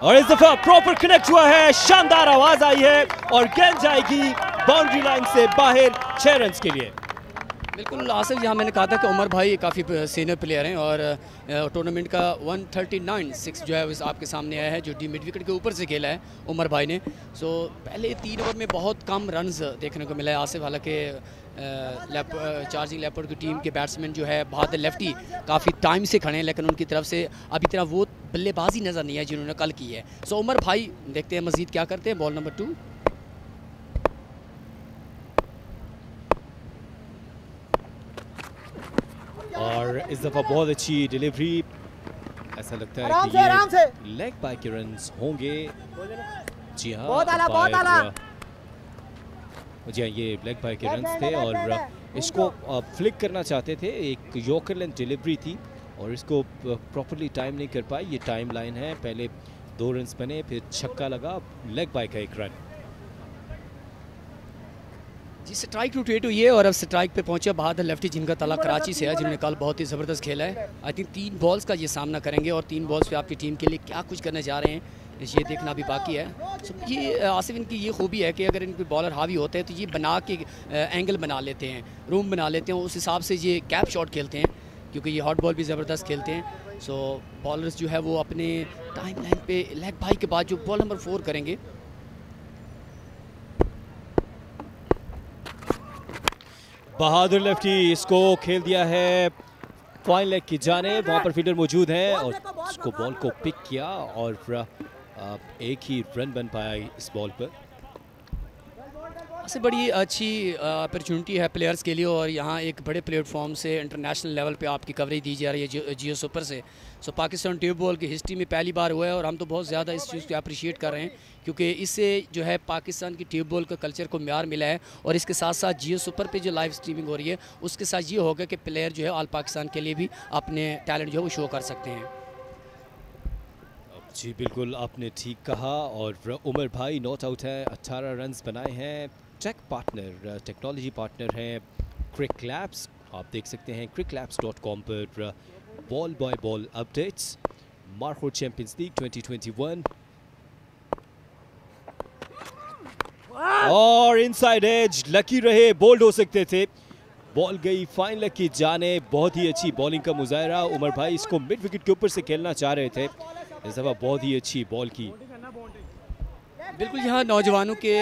और इस दफ़ा प्रॉपर कनेक्ट हुआ है, शानदार आवाज़ आई है और गेंद जाएगी बाउंड्री लाइन से बाहर छह रन के लिए। बिल्कुल, आसिफ, यहाँ मैंने कहा था कि उमर भाई काफ़ी सीनियर प्लेयर हैं और टूर्नामेंट का 139 सिक्स जो है वो आपके सामने आया है, जो डी मिड विकेट के ऊपर से खेला है, उमर भाई ने। सो पहले तीन ओवर में बहुत कम रन्स देखने को मिला है, आसिफ। हालाँकि लेप चार्जिंग लेपर्ड की टीम के बैट्समैन जो है बहुत लेफ्टी काफ़ी टाइम से खड़े हैं, लेकिन उनकी तरफ़ से अभी तरह वो बल्लेबाजी नज़र नहीं है जिन्होंने कल की है। सो उमर भाई, देखते हैं मजीद क्या करते हैं बॉल नंबर टू और इस दफ़ा बहुत अच्छी डिलीवरी ऐसा लगता है कि ये लेग बाय के रन होंगे। जी हाँ बहुत आला, बहुत आला। जी हाँ ये लेग बाय के रन थे और इसको फ्लिक करना चाहते थे एक योकर लेंथ डिलीवरी थी और इसको प्रॉपरली टाइम नहीं कर पाए। ये टाइम लाइन है पहले दो रन बने फिर छक्का लगा लेग बाय का एक रन जी स्ट्राइक रोटेट हुई है और अब स्ट्राइक पे पहुँचे बहादुर लेफ्टी जिनका तला कराची से है जिन्होंने कल बहुत ही ज़बरदस्त खेला है। आई थिंक तीन बॉल्स का ये सामना करेंगे और तीन बॉल्स पे आपकी टीम के लिए क्या कुछ करने जा रहे हैं ये देखना भी बाकी है। So, ये आसिफ इनकी ये खूबी है कि अगर इनके बॉलर हावी होते हैं तो ये बना के एंगल बना लेते हैं रूम बना लेते हैं उस हिसाब से ये कैप शॉट खेलते हैं क्योंकि ये हॉट बॉल भी ज़बरदस्त खेलते हैं। सो बॉलर्स जो है वो अपने टाइम लाइन पे लेग भाई के बाद जो बॉल नंबर फोर करेंगे बहादुर लेफ्टी इसको खेल दिया है। फाइन लेग की जाने, वहाँ पर फील्डर मौजूद है और उसको बॉल को पिक किया और एक ही रन बन पाया इस बॉल पर। सबसे बड़ी अच्छी अपॉर्चुनिटी है प्लेयर्स के लिए और यहाँ एक बड़े प्लेटफॉर्म से इंटरनेशनल लेवल पे आपकी कवरेज दी जा रही है जियो सुपर से। सो पाकिस्तान ट्यूब बॉल की हिस्ट्री में पहली बार हुआ है और हम तो बहुत ज़्यादा इस चीज़ को अप्रिशिएट कर रहे हैं क्योंकि इससे जो है पाकिस्तान की ट्यूब बॉल का कल्चर को म्यार मिला है और इसके साथ साथ जियो सुपर पर जो लाइव स्ट्रीमिंग हो रही है, उसके साथ ये होगा कि प्लेयर जो है ऑल पाकिस्तान के लिए भी अपने टैलेंट जो है वो शो कर सकते हैं। जी बिल्कुल आपने ठीक कहा और उमर भाई नॉट आउट है 18 रन बनाए हैं टेक पार्टनर टेक्नोलॉजी पार्टनर हैं क्रिक लैब्स आप देख सकते हैं क्रिक लैब्स डॉट कॉम पर ball by ball updates Markhor champions league 2021 और इनसाइड एज लकी रहे बोल्ड हो सकते थे। बॉल गई फाइन लक की जाने बहुत ही अच्छी बॉलिंग का मुजाहरा। उमर भाई इसको मिड विकेट के ऊपर से खेलना चाह रहे थे। इस दफ़ा बहुत ही अच्छी बॉल की। बिल्कुल, यहाँ नौजवानों के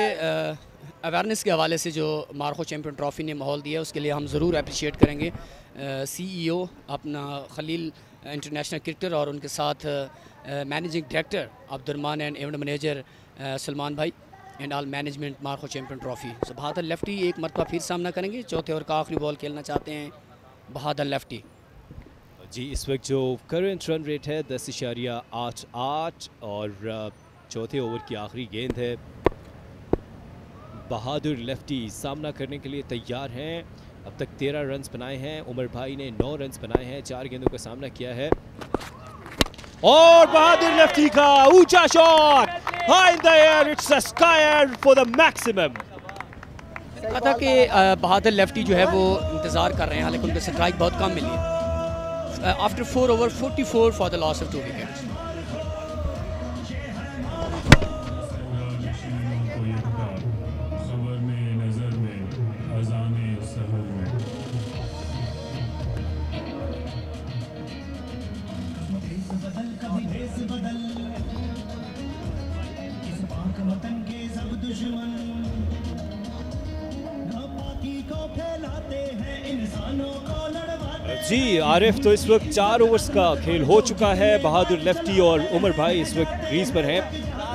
अवेयरनेस के हवाले से जो मार्को चैम्पियन ट्रॉफ़ी ने माहौल दिया उसके लिए हम ज़रूर अप्रिशिएट करेंगे। सीईओ अपना खलील इंटरनेशनल क्रिकेटर और उनके साथ managing director Abdulrehman and event manager Salman भाई and all management Markhor champion trophy. So Bahadur lefty एक मरतबा फिर सामना करेंगे। चौथे ओवर का आखिरी बॉल खेलना चाहते हैं बहादुर लेफ्टी जी, इस वक्त जो करंट रन रेट है, दस इशारिया आठ आठ और चौथे ओवर की आखिरी गेंद है। बहादुर लेफ्टी सामना करने के लिए तैयार हैं। अब तक तेरह रन बनाए हैं। उमर भाई ने नौ रन बनाए हैं। चार गेंदों का सामना किया है। और बहादुर लेफ्टी का ऊँचा shot high in the air it's a skier for the maximum कहा था कि बहादुर लेफ्टी जो है वो इंतज़ार कर रहे हैं। हालाँकि उनको स्ट्राइक बहुत कम मिली है। Uh, after 4 over 44 for the loss of 2 wickets. जी, आरिफ तो इस वक्त चार ओवर्स का खेल हो चुका है। बहादुर लेफ्टी और उमर भाई इस वक्त क्रीज पर हैं।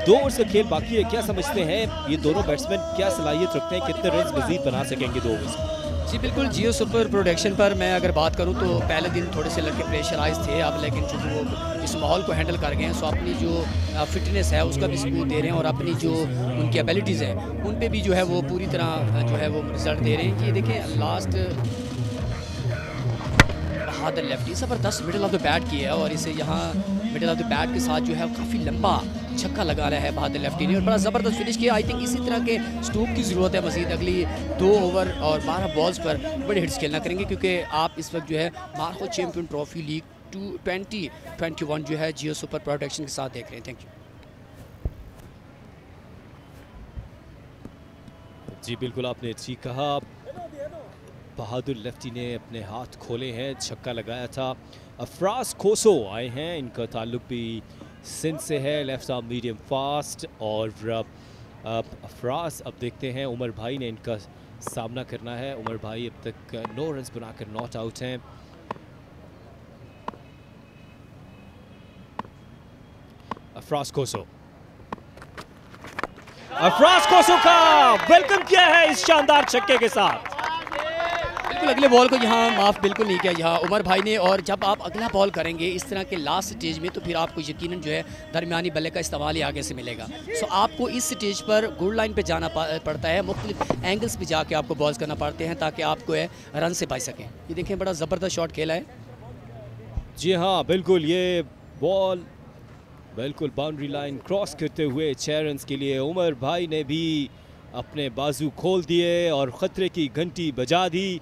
दो ओवर्स का खेल बाकी है, क्या समझते हैं? ये दोनों बैट्समैन क्या सलाहियत रखते हैं? कितने रन मजीद बना सकेंगे दो ओवर्स जी, बिल्कुल, जियो सुपर प्रोडक्शन पर मैं अगर बात करूँ तो पहले दिन थोड़े से लड़के प्रेशराइज थे अब, लेकिन चूँकि वो इस माहौल को हैंडल कर गए हैं सो अपनी जो फिटनेस है, उसका भी सबूत दे रहे हैं और अपनी जो उनकी एबिलिटीज़ हैं, उन पे भी जो है वो पूरी तरह जो है वो रिज़ल्ट दे रहे हैं। कि देखें लास्ट बहादुर लेफ्टी ज़बरदस्त मिडिल ऑफ़ द बैट की है और इसे यहाँ मिडिल ऑफ़ द बैट के साथ जो है काफ़ी लंबा छक्का लगा रहा है बहादुर लेफ्टी ने और बड़ा ज़बरदस्त फिनिश किया। आई थिंक इसी तरह के स्टोक की ज़रूरत है मजीद। अगली दो ओवर और बारह बॉल्स पर बड़े हिट्स खेलना करेंगे क्योंकि आप इस वक्त जो है Markhor champion trophy league two twenty twenty one जो है जियो सुपर प्रोडक्शन के साथ देख रहे हैं। थैंक यू जी, बिल्कुल आपने ठीक कहा। बहादुर लेफ्टी ने अपने हाथ खोले हैं, छक्का लगाया था। अफराज खोसो आए हैं, इनका ताल्लुक भी सिंध से है, लेफ़्ट आर्म मीडियम फास्ट और, अब अफराज अब देखते हैं, उमर भाई ने इनका सामना करना है। उमर भाई अब तक नौ रन बनाकर नॉट आउट हैं। अफराज कोसो अफराज कोसो का वेलकम किया है इस शानदार छक्के के साथ। बिल्कुल, अगले बॉल को यहाँ माफ़ बिल्कुल नहीं किया यहाँ उमर भाई ने और जब आप अगला बॉल करेंगे इस तरह के लास्ट स्टेज में तो फिर आपको यकीनन जो है दरमियानी बल्ले का इस्तेमाल ही आगे से मिलेगा। सो आपको इस स्टेज पर गुड लाइन पे जाना पड़ता है। मुख्तलिफ़ एंगल्स पर जाके आपको बॉल्स करना पड़ते हैं ताकि आपको है रन से पाई सकें। ये देखें, बड़ा ज़बरदस्त शॉट खेला है। जी हाँ बिल्कुल, ये बॉल बिल्कुल बाउंड्री लाइन क्रॉस करते हुए छः रन के लिए उमर भाई ने भी अपने बाजू खोल दिए और ख़तरे की घंटी बजा दी।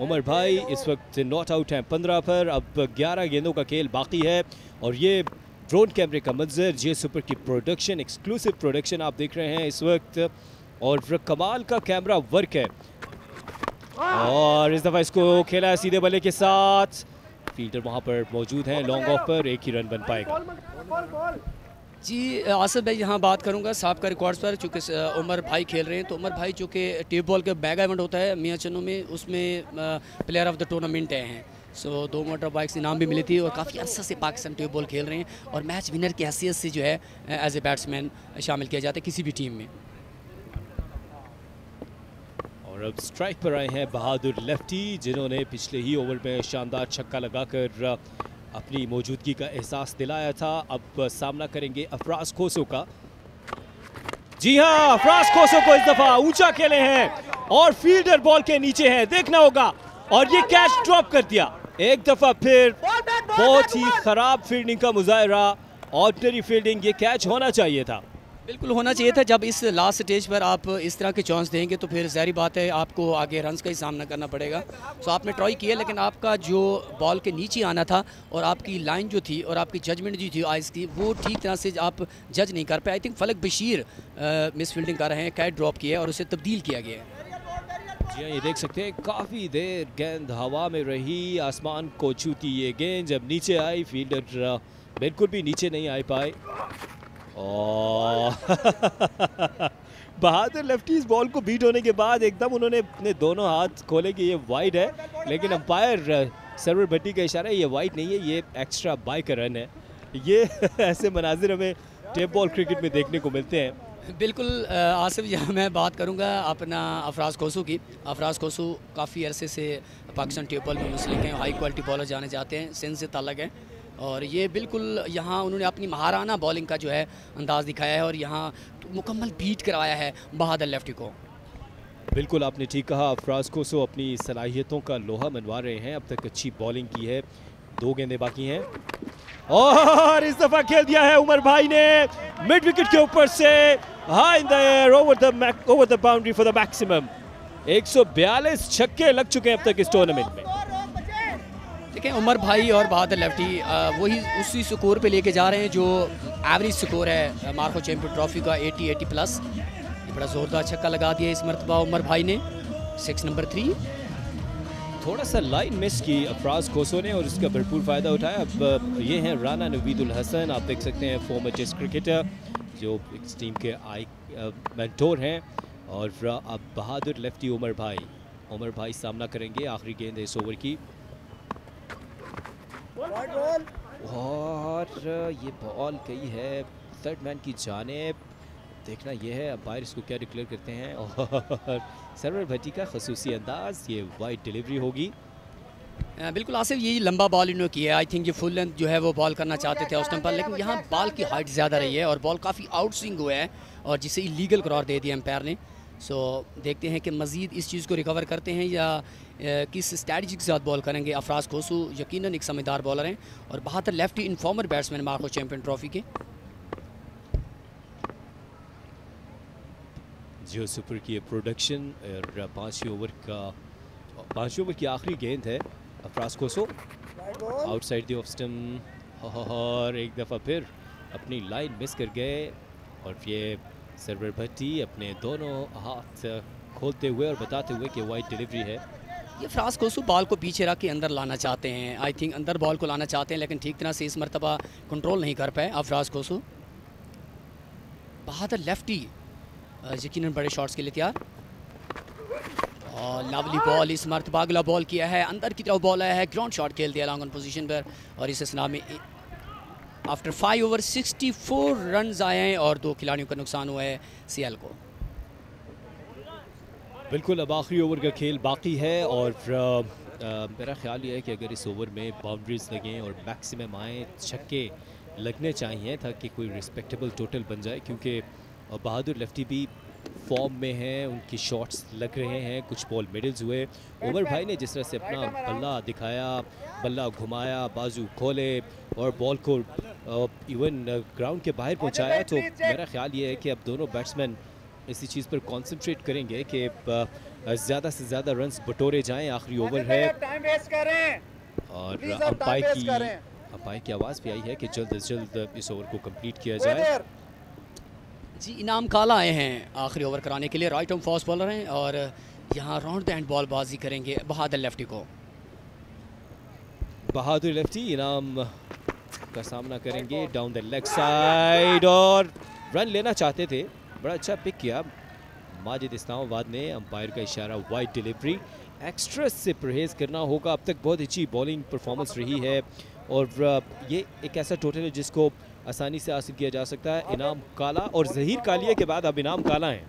उमर भाई इस वक्त नॉट आउट हैं पंद्रह पर, अब ग्यारह गेंदों का खेल बाकी है। और ये ड्रोन कैमरे का मंजर जे सुपर की प्रोडक्शन एक्सक्लूसिव प्रोडक्शन आप देख रहे हैं इस वक्त। और कमाल का कैमरा वर्क है। और इस दफ़ा इसको खेला है सीधे बल्ले के साथ। फील्डर वहाँ पर मौजूद हैं लॉन्ग ऑफ़ पर एक ही रन बन पाएगा। जी आसिफ भाई, यहाँ बात करूँगा। सबका रिकॉर्ड्स पर, चूँकि उमर भाई खेल रहे हैं तो उमर भाई, चूँकि कि टेप बॉल के बैग इवेंट होता है मियाँ चन्नू में, उसमें प्लेयर ऑफ़ द टूर्नामेंट आए हैं। सो दो मोटर बाइक्स इनाम भी मिली थी और काफ़ी अर्सा से पाकिस्तान टेप बॉल खेल रहे हैं और मैच विनर की हैसियत से जो है एज ए बैट्समैन शामिल किया जाता है किसी भी टीम में। और अब स्ट्राइक पर आए हैं बहादुर लेफ्टी जिन्होंने पिछले ही ओवर में शानदार छक्का लगाकर अपनी मौजूदगी का एहसास दिलाया था। अब सामना करेंगे अफराज खोसो का। जी हाँ अफराज खोसो को इस दफ़ा ऊँचा खेले हैं और फील्डर बॉल के नीचे है। देखना होगा। और ये कैच ड्रॉप कर दिया। एक दफ़ा फिर बहुत ही खराब फील्डिंग का मुजाहरा। ऑर्डनरी फील्डिंग ये कैच होना चाहिए था। बिल्कुल होना चाहिए था। जब इस लास्ट स्टेज पर आप इस तरह के चांस देंगे तो फिर जहरी बात है आपको आगे रन्स का ही सामना करना पड़ेगा। तो आपने ट्राई किया, लेकिन आपका जो बॉल के नीचे आना था और आपकी लाइन जो थी और आपकी जजमेंट जो थी आइस की, वो ठीक तरह से आप जज नहीं कर पाए। आई थिंक फलक बशीर मिस फील्डिंग कर रहे हैं कैट ड्रॉप किया है और उसे तब्दील किया गया है। जी हाँ ये देख सकते हैं, काफ़ी देर गेंद हवा में रही, आसमान को छूती ये गेंद। जब नीचे आई फील्डर बिल्कुल भी नीचे नहीं आ पाए। बहादुर लेफ्टी इस बॉल को बीट होने के बाद एकदम उन्होंने अपने दोनों हाथ खोले कि ये वाइड है, लेकिन अंपायर सरवर भट्टी का इशारा ये वाइड नहीं है, ये एक्स्ट्रा बाई का रन है। ये ऐसे मनाजिर हमें टेप बॉल क्रिकेट में देखने को मिलते हैं। बिल्कुल आसिफ यहाँ मैं बात करूँगा अपना अफराज कोसू की। अफराज खोसू काफ़ी अरसे से पाकिस्तान टेप बॉल में मुस्लिम हैं हाई क्वालिटी बॉलर जाने जाते हैं सिंध से ताल्लक है। और ये बिल्कुल यहाँ उन्होंने अपनी महाराना बॉलिंग का जो है अंदाज़ दिखाया है और यहाँ तो मुकम्मल बीट करवाया है बहादुर लेफ्टी को। बिल्कुल आपने ठीक कहा अफराज को सो अपनी सलाहियतों का लोहा मनवा रहे हैं। अब तक अच्छी बॉलिंग की है। दो गेंदे बाकी हैं। और इस दफ़ा खेल दिया है उमर भाई ने। मिड विकेट के ऊपर से high the over the over the boundary for the maximum 142 छक्के लग चुके हैं अब तक इस टूर्नामेंट में। देखें, उमर भाई और बहादुर लेफ्टी वही उसी स्कोर पे लेके जा रहे हैं जो एवरेज स्कोर है मार्को चैम्पियन ट्रॉफी का 80 80 प्लस। बड़ा ज़ोरदार छक्का लगा दिया इस मरतबा उमर भाई ने। Six number three. थोड़ा सा लाइन मिस की अफराज कोसो ने और इसका भरपूर फ़ायदा उठाया। अब ये हैं राना नवीदुल हसन, आप देख सकते हैं फॉर्मर टेस्ट क्रिकेटर जो इस टीम के आई मेंटोर हैं। और अब बहादुर लेफ्टी उमर भाई उमर भाई सामना करेंगे आखिरी गेंद इस ओवर की। और ये बॉल गई है थर्ड मैन की जानेब। देखना यह है अंपायर इसको क्या डिक्लेयर करते हैं? और सरवर भट्टी का खसूसी अंदाज ये वाइट डिलीवरी होगी। बिल्कुल आसिफ यही लंबा बॉल इन्होंने किया है। आई थिंक ये फुल लेंथ जो है वो बॉल करना चाहते थे उस टाइम पर लेकिन यहाँ बॉल की हाइट ज़्यादा रही है और बॉल काफ़ी आउट स्विंग हुआ है और जिसे इलीगल करार दे दिया एम्पायर ने। सो देखते हैं कि मज़ीद इस चीज़ को रिकवर करते हैं या किस स्ट्रैटी के साथ बॉल करेंगे? अफराज खोसू यकीनन एक समझदार बॉलर हैं और बहत्तर lefty informer batsman Markhor champion trophy के। जियो सुपर की प्रोडक्शन और पाँचवें ओवर का पाँच ओवर की आखिरी गेंद है अफराज कोसो आउटसाइड द ऑफ़ स्टम और एक दफ़ा फिर अपनी लाइन मिस कर गए और ये सरवर भट्टी अपने दोनों हाथ खोलते हुए और बताते हुए कि वाइट डिलीवरी है। ये फ्रास कोसू बॉल को पीछे रख के अंदर लाना चाहते हैं। आई थिंक अंदर बॉल को लाना चाहते हैं, लेकिन ठीक तरह से इस मरतबा कंट्रोल नहीं कर पाए। अफराज कोसू बहादुर लेफ्टी यकीन बड़े शॉट्स के लिए तैयार। और लवली बॉल इस मरतबा, अगला बॉल किया है। अंदर की तरफ़ बॉल आया है। ग्राउंड शॉट खेल दिया लॉन्ग ऑन पोजीशन पर, और इस असना में आफ्टर फाइव ओवर 64 रन्स आए हैं, और दो खिलाड़ियों का नुकसान हुआ है सीएल को। बिल्कुल अब आखिरी ओवर का खेल बाकी है और मेरा ख्याल ये है कि अगर इस ओवर में बाउंड्रीज लगें और मैक्सिमम आए, छक्के लगने चाहिए ताकि कोई रिस्पेक्टेबल टोटल बन जाए क्योंकि बहादुर लेफ्टी भी फॉर्म में हैं, उनकी शॉट्स लग रहे हैं, कुछ बॉल मिडल्स हुए। उमर भाई ने जिस तरह से अपना बल्ला दिखाया, बल्ला घुमाया, बाजू खोले और बॉल को इवन ग्राउंड के बाहर पहुँचाया तो मेरा ख्याल ये है कि अब दोनों बैट्समैन इसी चीज़ पर कॉन्सेंट्रेट करेंगे कि ज़्यादा से ज़्यादा रन बटोरे जाएँ आखिरी ओवर है। टाइम वेस्ट कर और अंपायर की। अंपायर की आवाज़ भी आई है कि जल्द अज जल्द इस ओवर को कंप्लीट किया जाए। जी इनाम काला आए हैं आखिरी ओवर कराने के लिए। राइट आर्म फास्ट बॉलर हैं और यहाँ राउंड द एंड बॉल बाजी करेंगे बहादुर लेफ्टी को। बहादुर लेफ्टी इनाम का सामना करेंगे डाउन द लेग साइड और रन लेना चाहते थे। बड़ा अच्छा पिक किया। माजिद इस्लामाबाद ने अंपायर का इशारा वाइड डिलीवरी एक्स्ट्रा से परहेज करना होगा। अब तक बहुत अच्छी बॉलिंग परफॉर्मेंस रही है। और ये एक ऐसा टोटल है जिसको आसानी से हासिल किया जा सकता है। इनाम काला और जहीर कालिया के बाद अब इनाम काला है।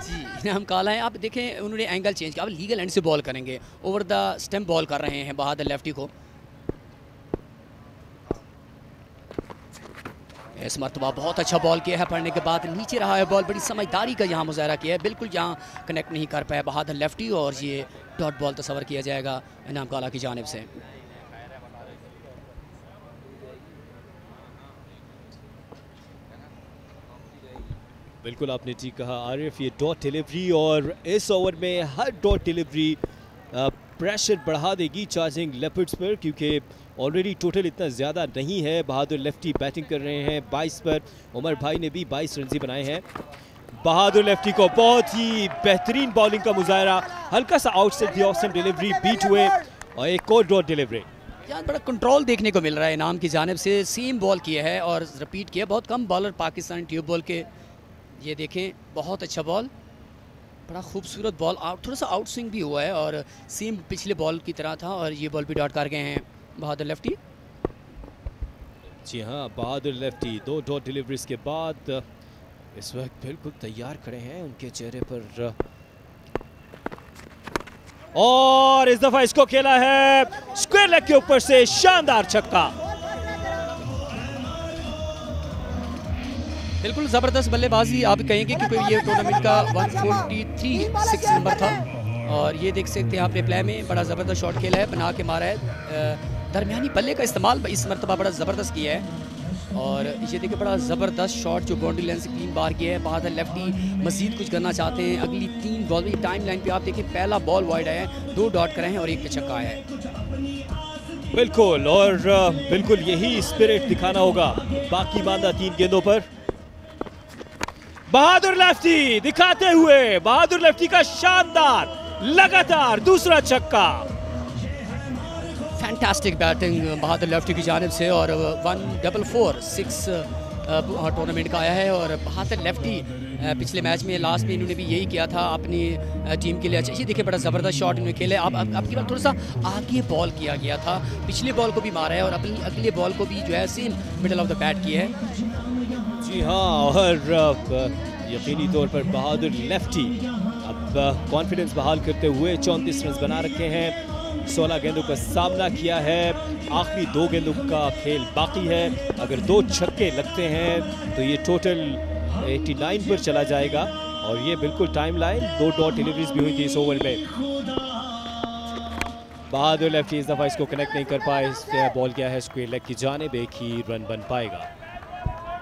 जी, इनाम काला है। आप देखें, उन्होंने एंगल चेंज किया। अब लीगल एंड से बॉल करेंगे। ओवर द स्टम्प बॉल कर रहे हैं बहादुर लेफ्टी को। इस मरतबा बहुत अच्छा बॉल किया है, पढ़ने के बाद नीचे रहा है बॉल बड़ी समझदारी का यहाँ मुजाहरा किया है। बिल्कुल यहाँ कनेक्ट नहीं कर पाया, बहादुर लेफ्टी और ये डॉट बॉल तस्वर किया जाएगा इनाम काला की जानब से। बिल्कुल आपने ठीक कहा, आरिफ, ये डॉट डिलीवरी और इस ओवर में हर डॉट डिलीवरी प्रेशर बढ़ा देगी चार्जिंग लेपर्ड्स पर क्योंकि ऑलरेडी टोटल इतना ज़्यादा नहीं है। बहादुर लेफ्टी बैटिंग कर रहे हैं 22 पर। उमर भाई ने भी 22 रन बनाए हैं। बहादुर लेफ्टी को बहुत ही बेहतरीन बॉलिंग का मुजाहरा। हल्का सा outside the off delivery beat हुए और एक और डॉट डिलीवरी बड़ा कंट्रोल देखने को मिल रहा है इनाम की जानब से। सेम बॉल किया है और रिपीट किया। बहुत कम बॉलर पाकिस्तान ट्यूब बॉल के। ये देखें, बहुत अच्छा बॉल बड़ा खूबसूरत बॉल आउट थोड़ा सा आउट स्विंग भी हुआ है और सेम पिछले बॉल की तरह था और ये बॉल भी डॉट कर गए हैं। बहादुर लेफ्टी। जी हाँ बहादुर लेफ्टी दो डॉट डिलीवरीज के बाद इस वक्त बिल्कुल तैयार खड़े हैं उनके चेहरे पर और इस दफ़ा इसको खेला है स्क्वायर लेग के ऊपर से शानदार छक्का। बिल्कुल ज़बरदस्त बल्लेबाजी आप कहेंगे क्योंकि ये टूर्नामेंट का 143 सिक्स नंबर था। और ये देख सकते हैं आप रिप्लाई में बड़ा ज़बरदस्त शॉट खेला है बना के मारा है दरमियानी बल्ले का इस्तेमाल इस मरतबा बड़ा ज़बरदस्त किया है। और ये देखिए बड़ा ज़बरदस्त शॉट जो बाउंड्री लाइन से तीन बार किया है। बहादुर लेफ्टी मजीद कुछ करना चाहते हैं। अगली तीन बॉल में टाइम लाइन पे आप देखिए, पहला बॉल वाइड आया है, दो डॉट करे हैं और एक पे छक्का आया है। बिल्कुल, और बिल्कुल यही स्पिरिट दिखाना होगा बाकी मांदा तीन गेंदों पर। बहादुर लेफ्टी दिखाते हुए, बहादुर लेफ्टी का शानदार, लगातार दूसरा छक्का। फैंटास्टिक बैटिंग बहादुर लेफ्टी की जानब से और one double four six tournament का आया है और बहादुर लेफ्टी पिछले मैच में लास्ट में इन्होंने भी यही किया था अपनी टीम के लिए। अच्छा ये देखिए बड़ा ज़बरदस्त शॉट इन्होंने खेले। अब अब की बार थोड़ा सा आगे बॉल किया गया था। पिछले बॉल को भी मारा है और अपनी, अगले बॉल को भी जो है same middle of the bat किया है। जी हाँ और यकीनी तौर पर बहादुर लेफ्टी अब कॉन्फिडेंस बहाल करते हुए चौंतीस रन बना रखे हैं। 16 गेंदों का सामना किया है। आखिरी दो गेंदों का खेल बाकी है। अगर दो छक्के लगते हैं तो ये टोटल 89 पर चला जाएगा। और ये बिल्कुल टाइम लाइन दो डॉट डिलीवरीज भी हुई थी इस ओवर में। बहादुर लेफ्टी इस दफ़ा इसको कनेक्ट नहीं कर पाए बॉल किया है स्क्वेयर लेग की जाने ही रन बन पाएगा।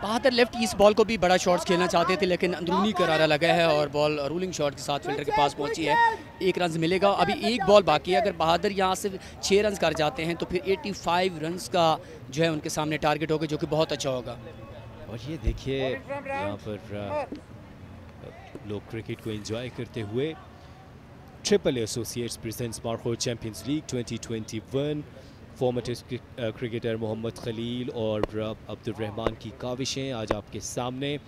बहादुर लेफ़्ट इस बॉल को भी बड़ा शॉट्स खेलना चाहते थे, लेकिन अंदरूनी करारा लगा है और बॉल रूलिंग शॉट के साथ फील्डर के पास पहुँची है। एक रन मिलेगा। अभी एक बॉल बाकी है। अगर बहादुर यहाँ से छः रन कर जाते हैं तो फिर 85 रन का जो है उनके सामने टारगेट होगा, जो कि बहुत अच्छा होगा। और ये देखिए, यहाँ पर लोग क्रिकेट को एंजॉय करते हुए triple associates presents Markhor champions league 2021 former test cricketer Mohammad Khalil और अब्दुलरहमान की काविशें आज आपके सामने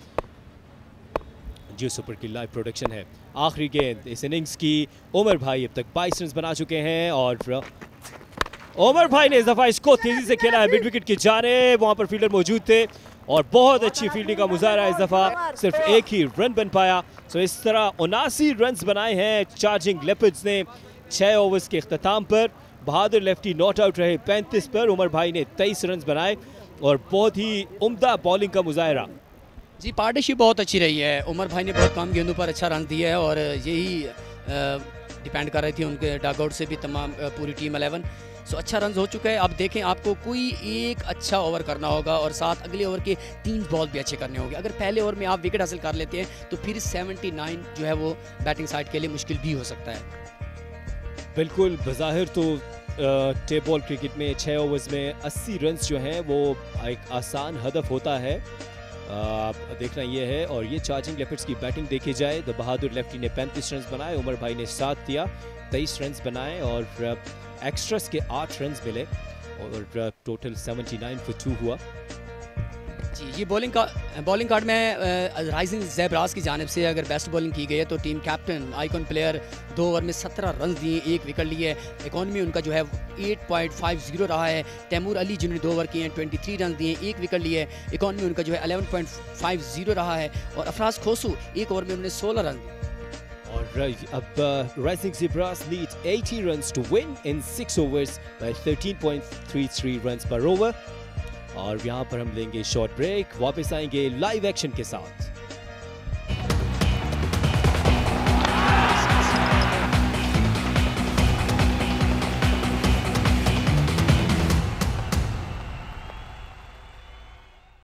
जियो सुपर की लाइव प्रोडक्शन है। आखिरी गेंद इस इनिंग्स की, उमर भाई अब तक बाईस रन बना चुके हैं और उमर भाई ने इस दफ़ा इसको तेज़ी से खेला है मिड विकेट की जाने, वहाँ पर फील्डर मौजूद थे और बहुत अच्छी फील्डिंग का मुजाहरा इस दफ़ा, सिर्फ़ एक ही रन बन पाया। सो इस तरह उनासी रन बनाए हैं चार्जिंग लेपर्ड्स ने छः ओवर्स के अख्ताम पर। बहादुर लेफ्टी नॉट आउट रहे। 35 पर उमर भाई ने 23 रन बनाए और बहुत ही उम्दा बॉलिंग का मुजाहरा। जी पार्टनरशिप बहुत अच्छी रही है। उमर भाई ने बहुत कम गेंदों पर अच्छा रन दिया है और यही डिपेंड कर रही थी उनके डगआउट से भी तमाम पूरी टीम अलेवन सो अच्छा रन हो चुका है। अब देखें, आपको कोई एक अच्छा ओवर करना होगा और साथ अगले ओवर के तीन बॉल भी अच्छे करने होंगे। अगर पहले ओवर में आप विकेट हासिल कर लेते हैं तो फिर 79 जो है वो बैटिंग साइड के लिए मुश्किल भी हो सकता है। बिल्कुल बज़ाहिर तो टेप बॉल क्रिकेट में छः ओवर्स में 80 रन्स जो हैं वो एक आसान हदफ होता है। आ, देखना ये है और ये चार्जिंग लेफ़्ट की बैटिंग देखी जाए तो बहादुर लेफ्टी ने 35 रन बनाए उमर भाई ने साथ दिया तेईस रन बनाए और एक्स्ट्रस के आठ रन मिले और टोटल 79 फॉर टू हुआ। जी, ये बॉलिंग का बॉलिंग कार्ड में राइजिंग जैबराज की जानब से अगर बेस्ट बॉलिंग की गई है तो टीम कैप्टन आइकॉन प्लेयर दो ओवर में सत्रह रन दिए, एक विकेट लिए इकॉनमी उनका जो है 8.50 रहा है। तैमूर अली जिन्होंने दो ओवर किए हैं 23 रन दिए, एक विकेट लिए इकॉनमी उनका जो है 11.50 रहा है। और अफराज खोसू एक ओवर में उन्होंने सोलह रन दिए। और अब rising zebras need 80 runs to win in 6 overs by 13.33 runs per over. और यहाँ पर हम लेंगे शॉर्ट ब्रेक वापस आएँगे लाइव एक्शन के साथ।